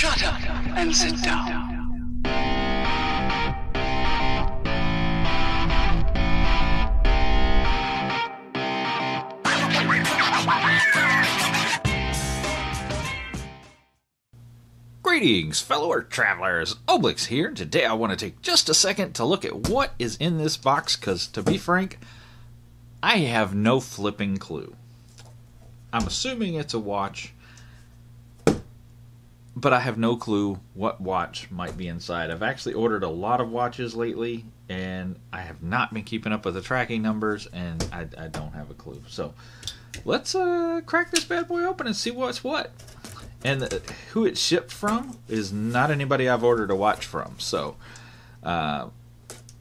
Shut up and sit down. Greetings, fellow Earth travelers. Oblyx here. Today I want to take just a second to look at what is in this box because, to be frank, I have no flipping clue. I'm assuming it's a watch, but I have no clue what watch might be inside. I've actually ordered a lot of watches lately, and I have not been keeping up with the tracking numbers, and I, I don't have a clue. So let's uh, crack this bad boy open and see what's what. And the, who it's shipped from is not anybody I've ordered a watch from. So, uh,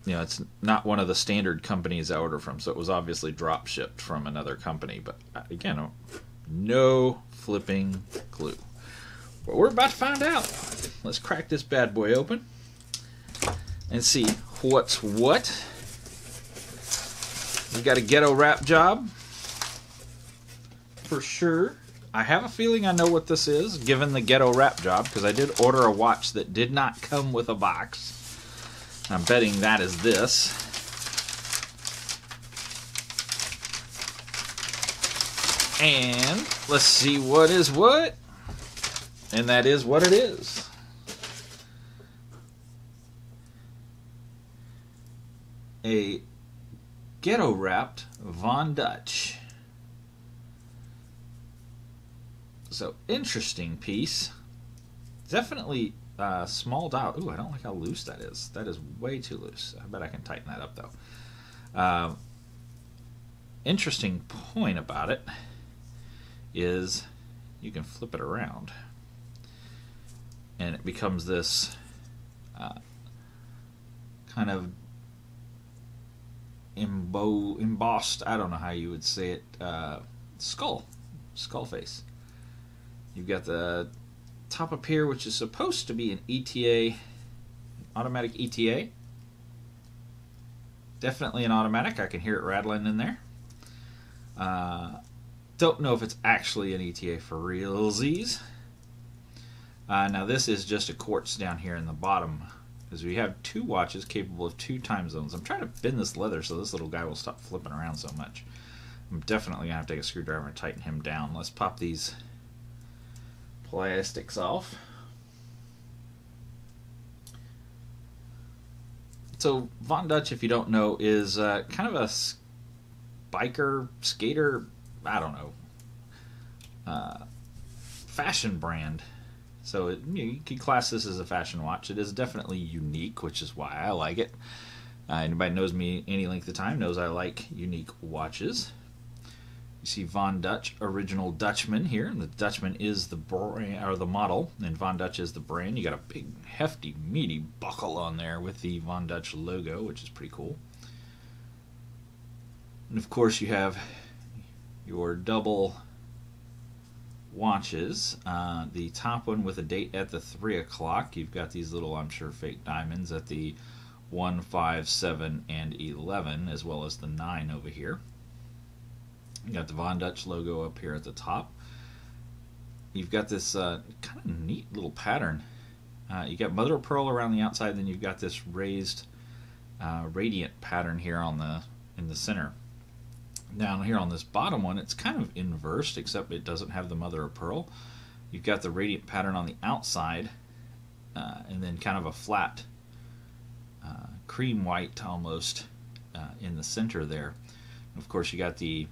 you know, it's not one of the standard companies I order from. So it was obviously drop shipped from another company. But uh, again, no flipping clue. But we're about to find out. Let's crack this bad boy open and see what's what. We got a ghetto wrap job for sure. I have a feeling I know what this is, given the ghetto wrap job, because I did order a watch that did not come with a box. I'm betting that is this. And let's see what is what. And that is what it is. A ghetto wrapped Von Dutch. So interesting piece. Definitely uh, small out. Ooh, I don't like how loose that is. That is way too loose. I bet I can tighten that up though. Uh, interesting point about it is you can flip it around and it becomes this uh, kind of embo- embossed i don't know how you would say it uh, skull skull face. You've got the top up here which is supposed to be an ETA automatic ETA definitely an automatic. I can hear it rattling in there. Uh, don't know if it's actually an ETA for realsies. Uh, now this is just a quartz down here in the bottom because we have two watches capable of two time zones. I'm trying to bend this leather so this little guy will stop flipping around so much. I'm definitely going to have to take a screwdriver and tighten him down. Let's pop these plastics off. So Von Dutch, if you don't know, is uh, kind of a biker, skater, I don't know, uh, fashion brand. So it, you, know, you could class this as a fashion watch. It is definitely unique, which is why I like it. Uh, anybody knows me any length of time knows I like unique watches. You see Von Dutch original Dutchman here, and the Dutchman is the brand or the model, and Von Dutch is the brand. You got a big, hefty, meaty buckle on there with the Von Dutch logo, which is pretty cool. And of course, you have your double watches. Uh, the top one with a date at the 3 o'clock. You've got these little, I'm sure, fake diamonds at the 1, 5, 7, and 11, as well as the 9 over here. You got the Von Dutch logo up here at the top. You've got this uh, kind of neat little pattern. Uh, you got mother of pearl around the outside, then you've got this raised uh, radiant pattern here on the in the center down here on this bottom one, it's kind of inversed, except it doesn't have the mother of pearl. You've got the radiant pattern on the outside, uh, and then kind of a flat uh, cream white almost uh, in the center there. And of course, you got the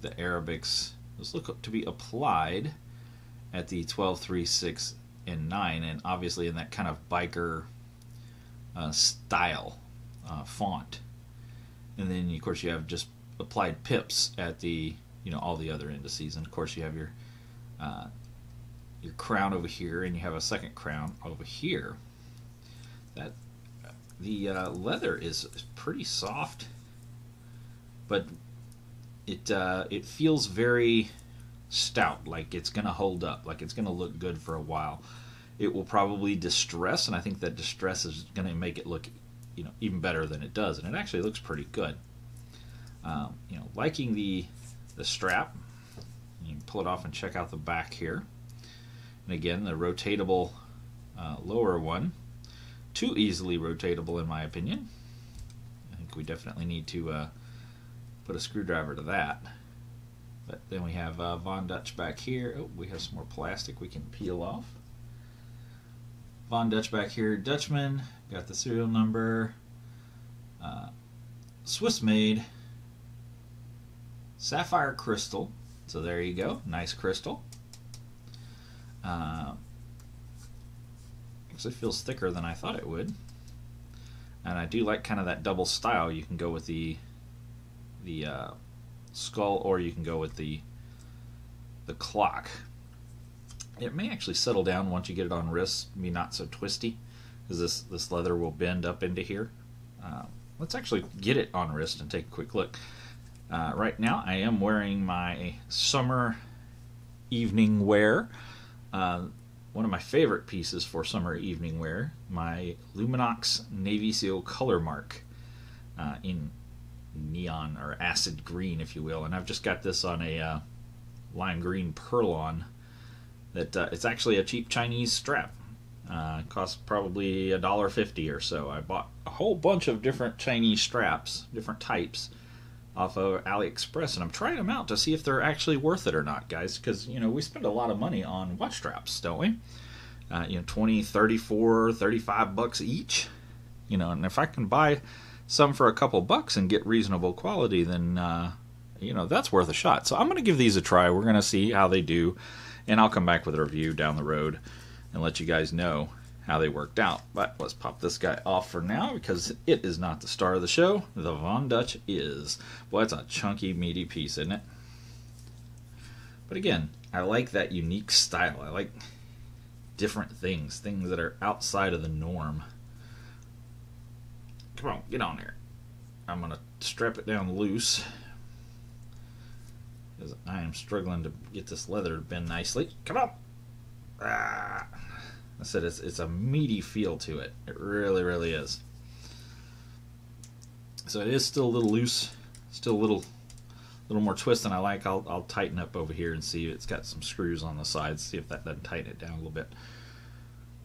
the Arabics. Those look to be applied at the 12, 3, 6, and 9, and obviously in that kind of biker uh, style uh, font. And then, of course, you have just applied pips at the you know all the other indices, and of course you have your uh, your crown over here, and you have a second crown over here. That the uh, leather is pretty soft, but it uh, it feels very stout, like it's gonna hold up, like it's gonna look good for a while. It will probably distress, and I think that distress is gonna make it look you know even better than it does, and it actually looks pretty good. Um, you know, liking the the strap. You can pull it off and check out the back here. And again, the rotatable uh, lower one. Too easily rotatable, in my opinion. I think we definitely need to uh, put a screwdriver to that. But then we have uh, Von Dutch back here. Oh, we have some more plastic we can peel off. Von Dutch back here, Dutchman. Got the serial number. Uh, Swiss made. Sapphire crystal. So there you go. Nice crystal. Uh, actually feels thicker than I thought it would. And I do like kind of that double style. You can go with the the uh, skull, or you can go with the the clock. It may actually settle down once you get it on wrists, be not so twisty, because this this leather will bend up into here. Uh, let's actually get it on wrist and take a quick look. Uh, right now, I am wearing my summer evening wear. Uh, one of my favorite pieces for summer evening wear, my Luminox Navy SEAL Colormark uh, in neon or acid green, if you will. And I've just got this on a uh, lime green Perlon. That uh, it's actually a cheap Chinese strap. Uh, probably a dollar fifty or so. I bought a whole bunch of different Chinese straps, different types, off of AliExpress, and I'm trying them out to see if they're actually worth it or not, guys. Because you know we spend a lot of money on watch straps, don't we? Uh, you know, 20, 34, 35 bucks each. You know, and if I can buy some for a couple bucks and get reasonable quality, then uh, you know that's worth a shot. So I'm going to give these a try. We're going to see how they do, and I'll come back with a review down the road and let you guys know how they worked out. But let's pop this guy off for now because it is not the star of the show. The Von Dutch is. Boy, it's a chunky, meaty piece, isn't it? But again, I like that unique style. I like different things, things that are outside of the norm. Come on, get on there. I'm going to strap it down loose. Because I am struggling to get this leather to bend nicely. Come on! Ah. I said it's, it's a meaty feel to it. It really, really is. So it is still a little loose, still a little little more twist than I like. I'll, I'll tighten up over here and see if it's got some screws on the sides, see if that doesn't tighten it down a little bit.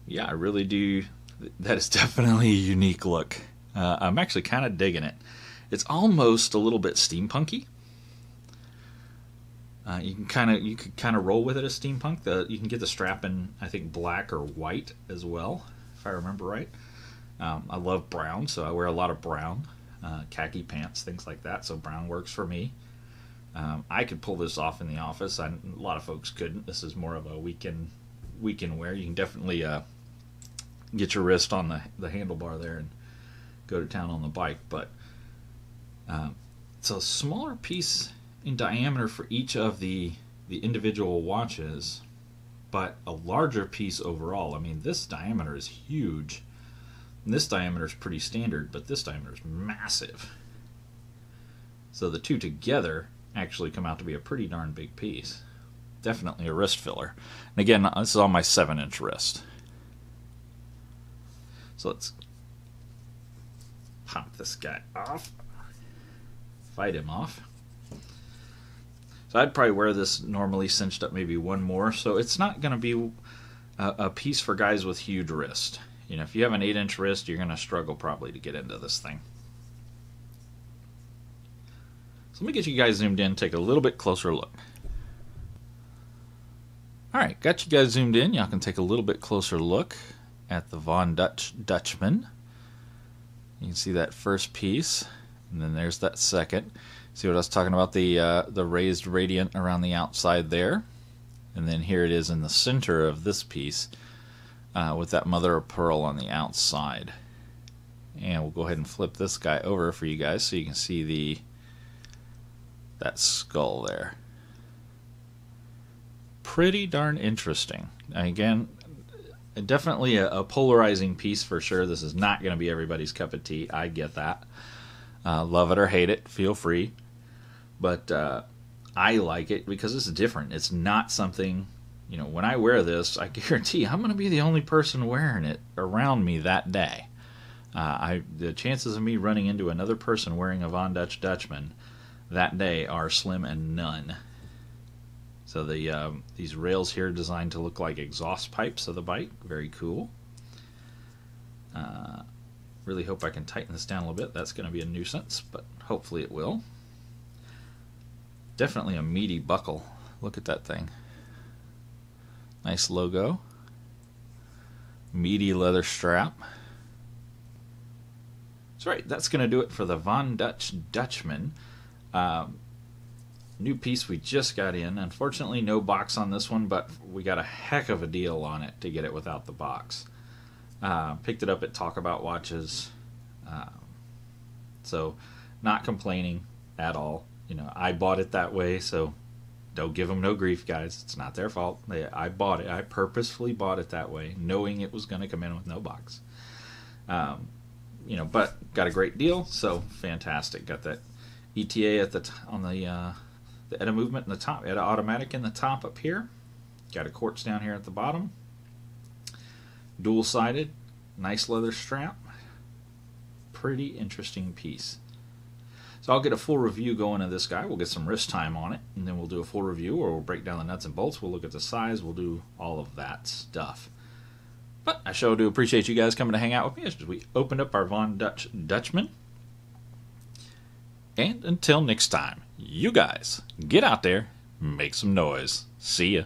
Yeah, I really do. That is definitely a unique look. Uh, I'm actually kind of digging it. It's almost a little bit steampunky. Uh, you can kind of you could kind of roll with it as steampunk. The you can get the strap in I think black or white as well, if I remember right. Um, I love brown, so I wear a lot of brown, uh, khaki pants, things like that. So brown works for me. Um, I could pull this off in the office. I, a lot of folks couldn't. This is more of a weekend weekend wear. You can definitely uh, get your wrist on the the handlebar there and go to town on the bike. But um, it's a smaller piece in diameter for each of the the individual watches, but a larger piece overall. I mean, this diameter is huge. And this diameter is pretty standard, but this diameter is massive. So the two together actually come out to be a pretty darn big piece. Definitely a wrist filler. And again, uh, this is on my 7 inch wrist. So let's pop this guy off. Fight him off. So I'd probably wear this normally cinched up maybe one more. So it's not going to be a, a, piece for guys with huge wrist. You know, if you have an 8 inch wrist, you're going to struggle probably to get into this thing. So let me get you guys zoomed in, take a little bit closer look. Alright, got you guys zoomed in. Y'all can take a little bit closer look at the Von Dutch Dutchman. You can see that first piece, and then there's that second. See what I was talking about? The uh, the raised radiant around the outside there, and then here it is in the center of this piece uh, with that mother of pearl on the outside. And we'll go ahead and flip this guy over for you guys so you can see the that skull there. Pretty darn interesting. Again, definitely a, a polarizing piece for sure. This is not going to be everybody's cup of tea. I get that. Uh, love it or hate it, feel free. But uh, I like it because it's different. It's not something, you know, when I wear this, I guarantee I'm going to be the only person wearing it around me that day. Uh, I the chances of me running into another person wearing a Von Dutch Dutchman that day are slim and none. So the um, these rails here are designed to look like exhaust pipes of the bike. Very cool. Uh, really hope I can tighten this down a little bit. That's going to be a nuisance, but hopefully it will. Definitely a meaty buckle. Look at that thing. Nice logo. Meaty leather strap. That's right. That's going to do it for the Von Dutch Dutchman. Um, new piece we just got in. Unfortunately, no box on this one, but we got a heck of a deal on it to get it without the box. Uh, picked it up at Talk About Watches. Um, so, not complaining at all. You know, I bought it that way, so don't give them no grief, guys. It's not their fault. They, I bought it. I purposefully bought it that way, knowing it was going to come in with no box. Um, you know, but got a great deal, so fantastic. Got that ETA at the t- on the uh, the ETA movement in the top, ETA automatic in the top up here. Got a quartz down here at the bottom. Dual sided, nice leather strap. Pretty interesting piece. So I'll get a full review going of this guy. We'll get some wrist time on it, and then we'll do a full review, or we'll break down the nuts and bolts. We'll look at the size. We'll do all of that stuff. But I sure do appreciate you guys coming to hang out with me as we opened up our Von Dutch Dutchman. And until next time, you guys get out there, make some noise. See ya.